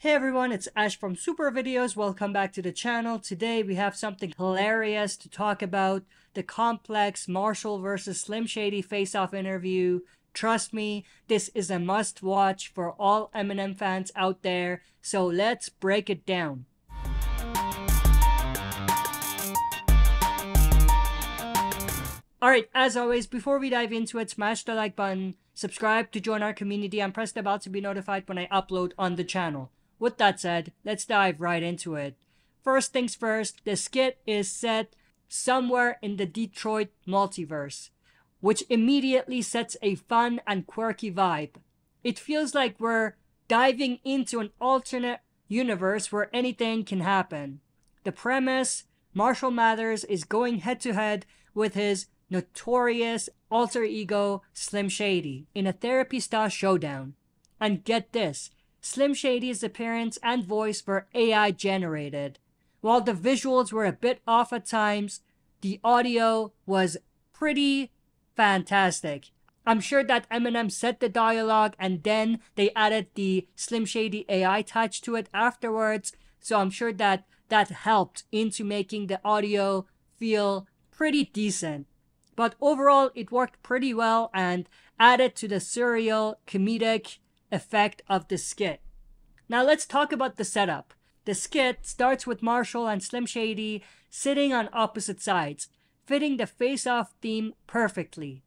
Hey everyone, it's Ash from Super Videos. Welcome back to the channel. Today we have something hilarious to talk about. The complex Marshall versus Slim Shady face-off interview. Trust me, this is a must-watch for all Eminem fans out there. So let's break it down. Alright, as always, before we dive into it, smash the like button, subscribe to join our community, and press the bell to be notified when I upload on the channel. With that said, let's dive right into it. First things first, the skit is set somewhere in the Detroit multiverse, which immediately sets a fun and quirky vibe. It feels like we're diving into an alternate universe where anything can happen. The premise Marshall Mathers is going head to head with his notorious alter ego Slim Shady in a therapy style showdown. And get this Slim Shady's appearance and voice were AI generated. While the visuals were a bit off at times, the audio was pretty fantastic. I'm sure that Eminem set the dialogue and then they added the Slim Shady AI touch to it afterwards. So I'm sure that that helped into making the audio feel pretty decent. But overall, it worked pretty well and added to the surreal comedic effect of the skit. Now let's talk about the setup. The skit starts with Marshall and Slim Shady sitting on opposite sides, fitting the face-off theme perfectly.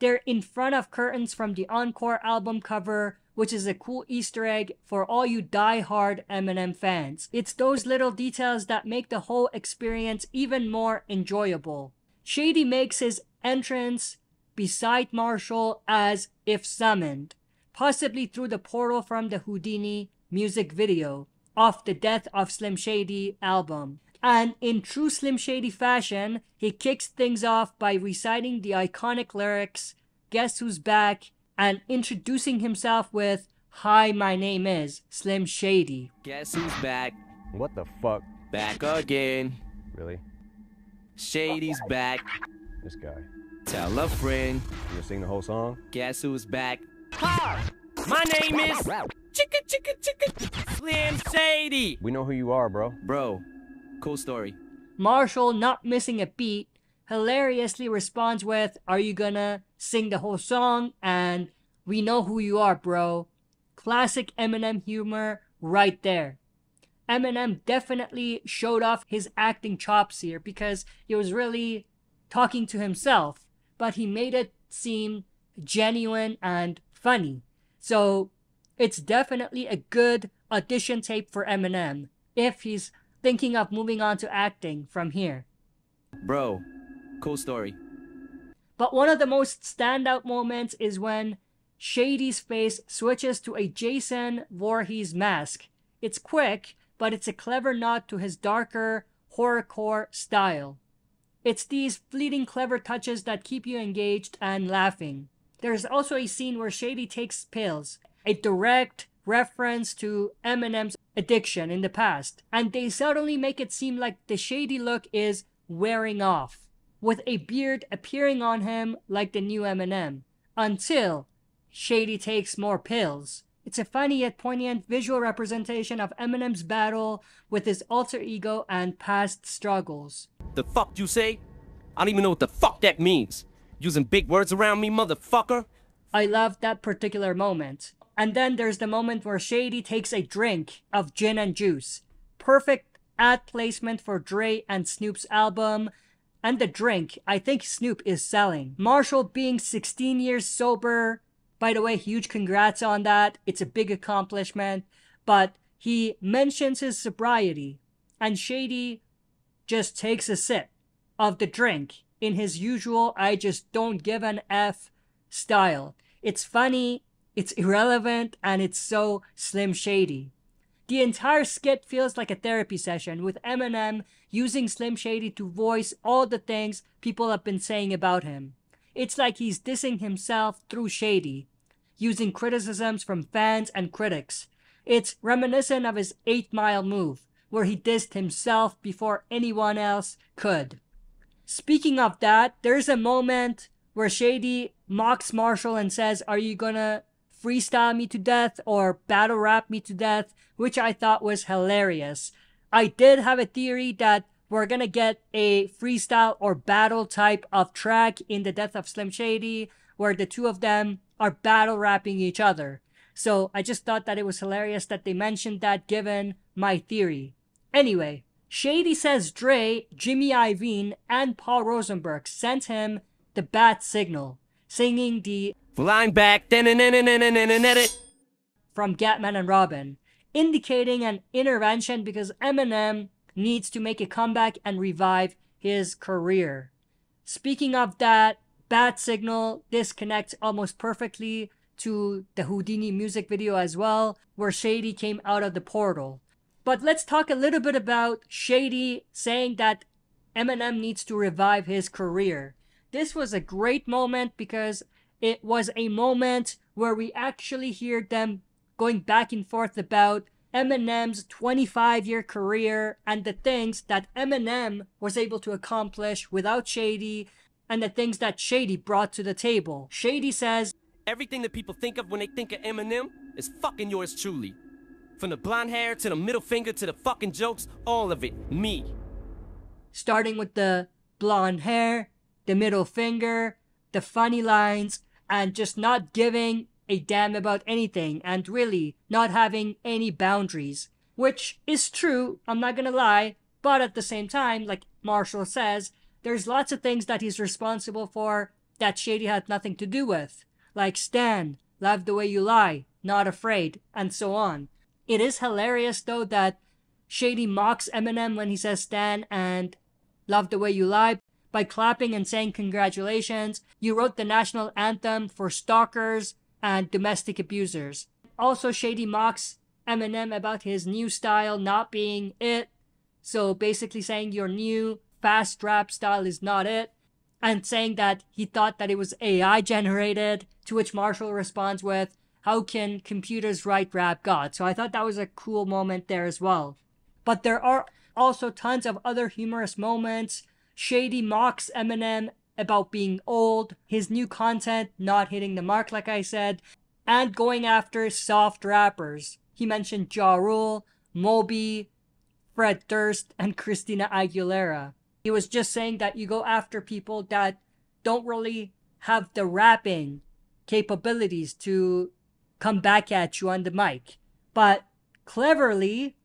They're in front of curtains from the Encore album cover, which is a cool Easter egg for all you die-hard Eminem fans. It's those little details that make the whole experience even more enjoyable. Shady makes his entrance beside Marshall as if summoned possibly through the portal from the Houdini music video off the Death of Slim Shady album. And in true Slim Shady fashion, he kicks things off by reciting the iconic lyrics, Guess Who's Back, and introducing himself with, Hi, my name is Slim Shady. Guess who's back? What the fuck? Back again. Really? Shady's back. This guy. Tell a friend. You gonna sing the whole song? Guess who's back? Hi! My name is Chicka Chicka Chicka Slim Shady. We know who you are, bro. Bro, cool story. Marshall, not missing a beat, hilariously responds with, Are you gonna sing the whole song? And we know who you are, bro. Classic Eminem humor right there. Eminem definitely showed off his acting chops here because he was really talking to himself, but he made it seem genuine and funny. So it's definitely a good audition tape for Eminem if he's thinking of moving on to acting from here. Bro, cool story. But one of the most standout moments is when Shady's face switches to a Jason Voorhees mask. It's quick, but it's a clever nod to his darker horrorcore style. It's these fleeting clever touches that keep you engaged and laughing. There's also a scene where Shady takes pills, a direct reference to Eminem's addiction in the past, and they suddenly make it seem like the Shady look is wearing off, with a beard appearing on him like the new Eminem, until Shady takes more pills. It's a funny yet poignant visual representation of Eminem's battle with his alter ego and past struggles. The fuck you say? I don't even know what the fuck that means. Using big words around me, motherfucker. I love that particular moment. And then there's the moment where Shady takes a drink of gin and juice. Perfect ad placement for Dre and Snoop's album. And the drink, I think Snoop is selling. Marshall being 16 years sober. By the way, huge congrats on that. It's a big accomplishment. But he mentions his sobriety. And Shady just takes a sip of the drink in his usual I just don't give an F style. It's funny, it's irrelevant, and it's so slim shady. The entire skit feels like a therapy session with Eminem using Slim Shady to voice all the things people have been saying about him. It's like he's dissing himself through Shady, using criticisms from fans and critics. It's reminiscent of his 8 Mile move, where he dissed himself before anyone else could. Speaking of that, there's a moment where Shady mocks Marshall and says, Are you gonna freestyle me to death or battle rap me to death, which I thought was hilarious. I did have a theory that we're gonna get a freestyle or battle type of track in the Death of Slim Shady, where the two of them are battle rapping each other. So I just thought that it was hilarious that they mentioned that given my theory. Anyway, Shady says Dre, Jimmy Iovine, and Paul Rosenberg sent him the bat signal, singing the Flying back, from Batman and Robin, indicating an intervention because Eminem needs to make a comeback and revive his career. Speaking of that, Bat Signal, this connects almost perfectly to the Houdini music video as well, where Shady came out of the portal. But let's talk a little bit about Shady saying that Eminem needs to revive his career. This was a great moment because it was a moment where we actually hear them going back and forth about Eminem's 25 year career and the things that Eminem was able to accomplish without Shady and the things that Shady brought to the table. Shady says, Everything that people think of when they think of Eminem is fucking yours truly. From the blonde hair to the middle finger to the fucking jokes, all of it, me. starting with the blonde hair, the middle finger, the funny lines, and just not giving a damn about anything and really not having any boundaries. Which is true, I'm not gonna lie, but at the same time, like Marshall says, there's lots of things that he's responsible for that Shady had nothing to do with. Like Stan, Love the Way You Lie, Not Afraid, and so on. It is hilarious though that Shady mocks Eminem when he says Stan and Love the Way You Lie by clapping and saying congratulations. You wrote the national anthem for stalkers and domestic abusers. Also, Shady mocks Eminem about his new style not being it. So basically saying your new fast rap style is not it. And saying that he thought that it was AI generated, to which Marshall responds with, How can computers write rap God? So I thought that was a cool moment there as well. But there are also tons of other humorous moments. Shady mocks Eminem about being old, his new content not hitting the mark, like I said, and going after soft rappers. He mentioned Ja Rule, Moby, Fred Durst, and Christina Aguilera. He was just saying that you go after people that don't really have the rapping capabilities to come back at you on the mic. But cleverly,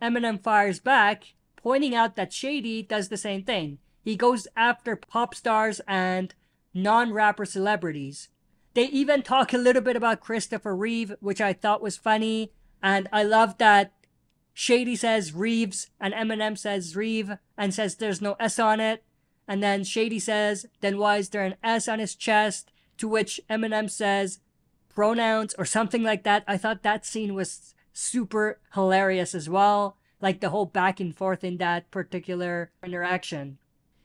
Eminem fires back, pointing out that Shady does the same thing. He goes after pop stars and non rapper celebrities. They even talk a little bit about Christopher Reeve, which I thought was funny. And I love that Shady says Reeves and Eminem says Reeve and says there's no S on it. And then Shady says, then why is there an S on his chest? To which Eminem says pronouns or something like that. I thought that scene was super hilarious as well. Like the whole back and forth in that particular interaction.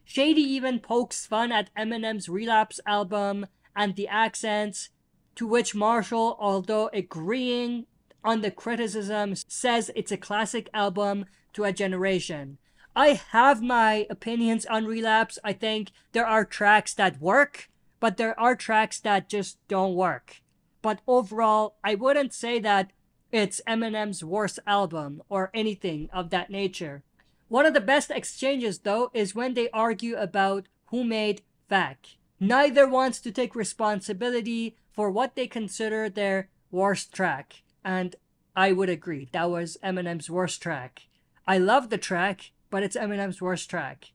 Shady even pokes fun at Eminem's Relapse album and the accents, to which Marshall, although agreeing on the criticism, says it's a classic album to a generation. I have my opinions on Relapse. I think there are tracks that work, but there are tracks that just don't work. But overall, I wouldn't say that it's Eminem's worst album or anything of that nature. One of the best exchanges, though, is when they argue about who made Fack. Neither wants to take responsibility for what they consider their worst track. And I would agree, that was Eminem's worst track. I love the track, but it's Eminem's worst track.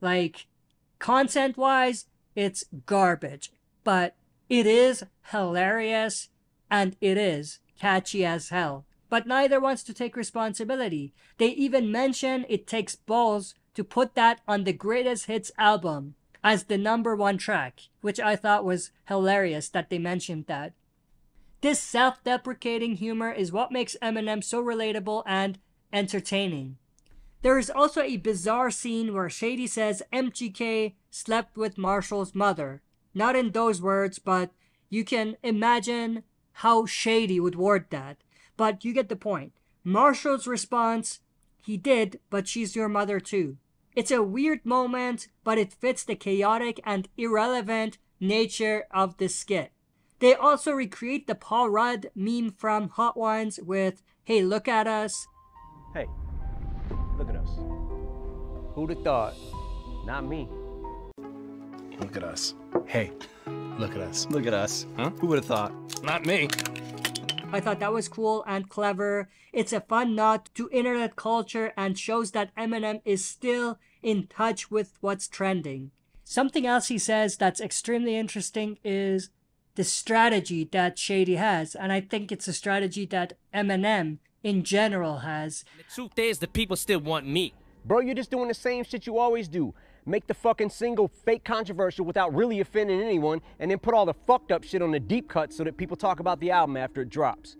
Like, content wise, it's garbage. But it is hilarious and it is catchy as hell. But neither wants to take responsibility. They even mention it takes balls to put that on the greatest hits album as the number one track, which I thought was hilarious that they mentioned that. This self deprecating humor is what makes Eminem so relatable and entertaining. There is also a bizarre scene where Shady says MGK slept with Marshall's mother. Not in those words, but you can imagine how Shady would word that. But you get the point. Marshall's response, he did, but she's your mother too. It's a weird moment, but it fits the chaotic and irrelevant nature of the skit. They also recreate the Paul Rudd meme from Hot Ones with, hey, look at us. Hey, look at us. Who'd have thought? Not me. Look at us. Hey, look at us. Look at us. Huh? Who would have thought? Not me. I thought that was cool and clever. It's a fun nod to internet culture and shows that Eminem is still in touch with what's trending. Something else he says that's extremely interesting is the strategy that Shady has, and I think it's a strategy that Eminem in general has. The truth is, the people still want me. Bro, you're just doing the same shit you always do. Make the fucking single fake controversial without really offending anyone, and then put all the fucked up shit on the deep cut so that people talk about the album after it drops.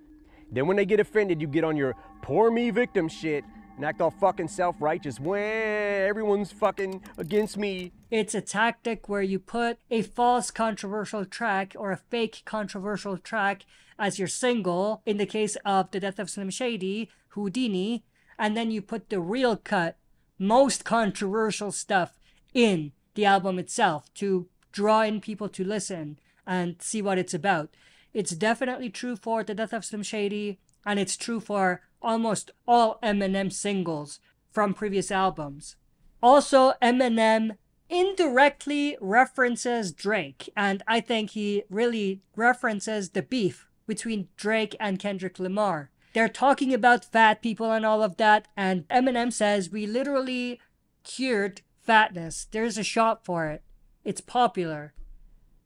Then when they get offended, you get on your poor me victim shit and act all fucking self-righteous when everyone's fucking against me. It's a tactic where you put a false controversial track or a fake controversial track as your single, in the case of The Death of Slim Shady, Houdini, and then you put the real cut, most controversial stuff in the album itself to draw in people to listen and see what it's about. It's definitely true for The Death of Slim Shady, and it's true for almost all Eminem singles from previous albums. Also, Eminem indirectly references Drake, and I think he really references the beef between Drake and Kendrick Lamar. They're talking about fat people and all of that, and Eminem says we literally cured fatness. There's a shop for it. It's popular.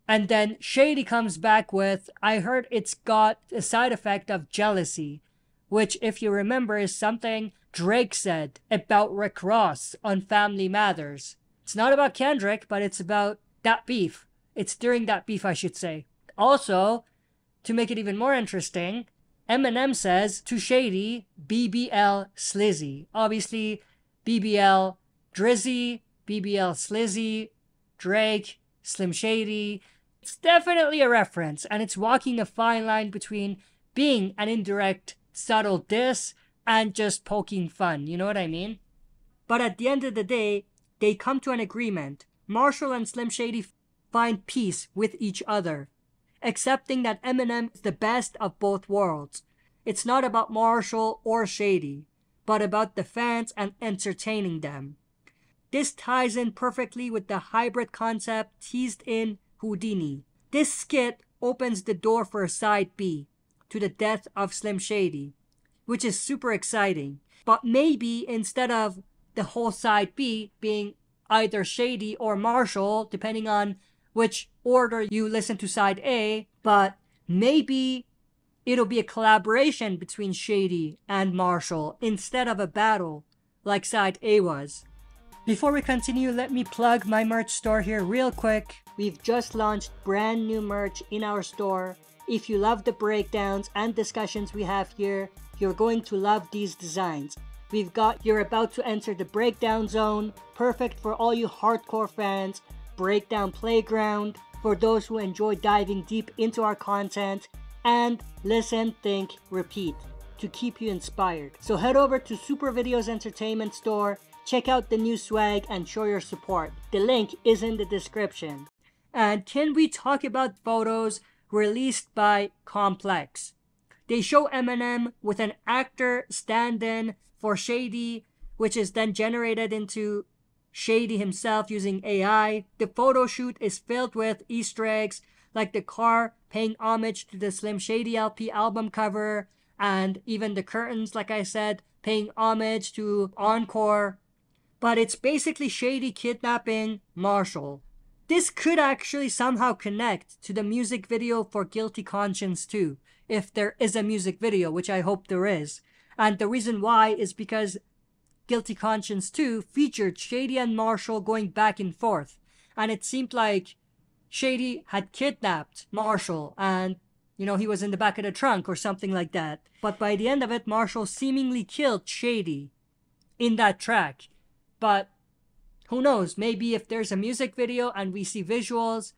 And then Shady comes back with, I heard it's got a side effect of jealousy, which, if you remember, is something Drake said about Rick Ross on Family Matters. It's not about Kendrick, but it's about that beef. It's during that beef, I should say. Also, to make it even more interesting, Eminem says to Shady, BBL Slizzy. Obviously, BBL Drizzy, BBL Slizzy, Drake, Slim Shady. It's definitely a reference, and it's walking a fine line between being an indirect, subtle diss and just poking fun. You know what I mean? But at the end of the day, they come to an agreement. Marshall and Slim Shady find peace with each other, accepting that Eminem is the best of both worlds. It's not about Marshall or Shady, but about the fans and entertaining them. This ties in perfectly with the hybrid concept teased in Houdini. This skit opens the door for side B to the death of Slim Shady, which is super exciting. But maybe instead of the whole side B being either Shady or Marshall, depending on which order you listen to side A, but maybe it'll be a collaboration between Shady and Marshall instead of a battle like side A was. Before we continue, let me plug my merch store here real quick. We've just launched brand new merch in our store. If you love the breakdowns and discussions we have here, you're going to love these designs. We've got You're About to Enter the Breakdown Zone, perfect for all you hardcore fans, Breakdown Playground, for those who enjoy diving deep into our content, and Listen, Think, Repeat, to keep you inspired. So head over to Super Videos Entertainment Store, check out the new swag, and show your support. The link is in the description. And can we talk about photos released by Complex? They show Eminem with an actor stand-in for Shady, which is then generated into Shady himself using AI. The photo shoot is filled with Easter eggs like the car paying homage to the Slim Shady LP album cover, and even the curtains, like I said, paying homage to Encore. But it's basically Shady kidnapping Marshall. This could actually somehow connect to the music video for Guilty Conscience 2, if there is a music video, which I hope there is. And the reason why is because Guilty Conscience 2 featured Shady and Marshall going back and forth. And it seemed like Shady had kidnapped Marshall and, you know, he was in the back of the trunk or something like that. But by the end of it, Marshall seemingly killed Shady in that track. But who knows? Maybe if there's a music video and we see visuals,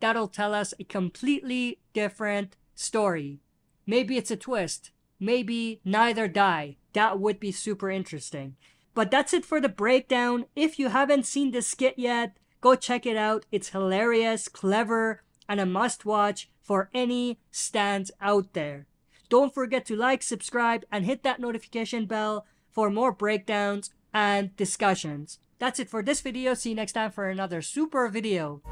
that'll tell us a completely different story. Maybe it's a twist. Maybe neither die. That would be super interesting. But that's it for the breakdown. If you haven't seen this skit yet, go check it out. It's hilarious, clever, and a must watch for any stands out there. Don't forget to like, subscribe, and hit that notification bell for more breakdowns and discussions. That's it for this video. See you next time for another super video.